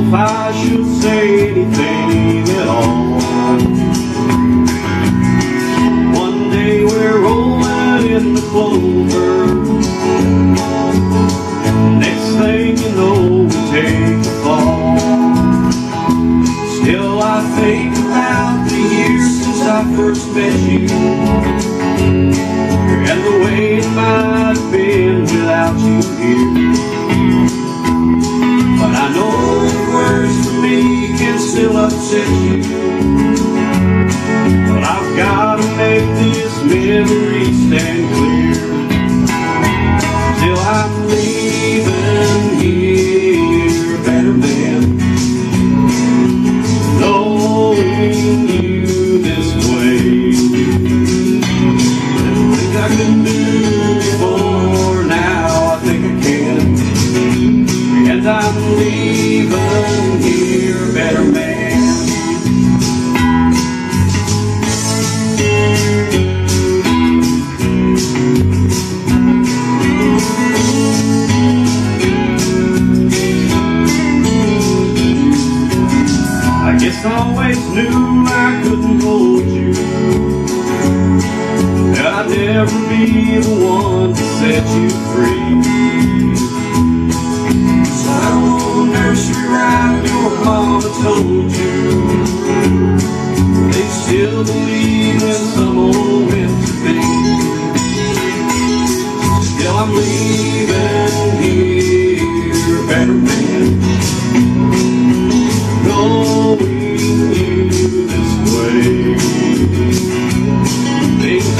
if I should say anything at all. One day we're rolling in the clover. Next thing you know, we take a fall. Still, I think about the years since I first met you. And the way it might have been without you here. Can still you But I've gotta make this memory stand clear. Till I'm leaving here better man Knowing you this way. Think I could do before Now I think I can. And I'm leaving here better man always knew I couldn't hold you. I'd never be the one to set you free. So that old nursery rhyme your mama told you. They still believe in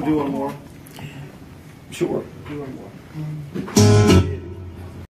we'll do one more. Sure. Do one more. Mm-hmm.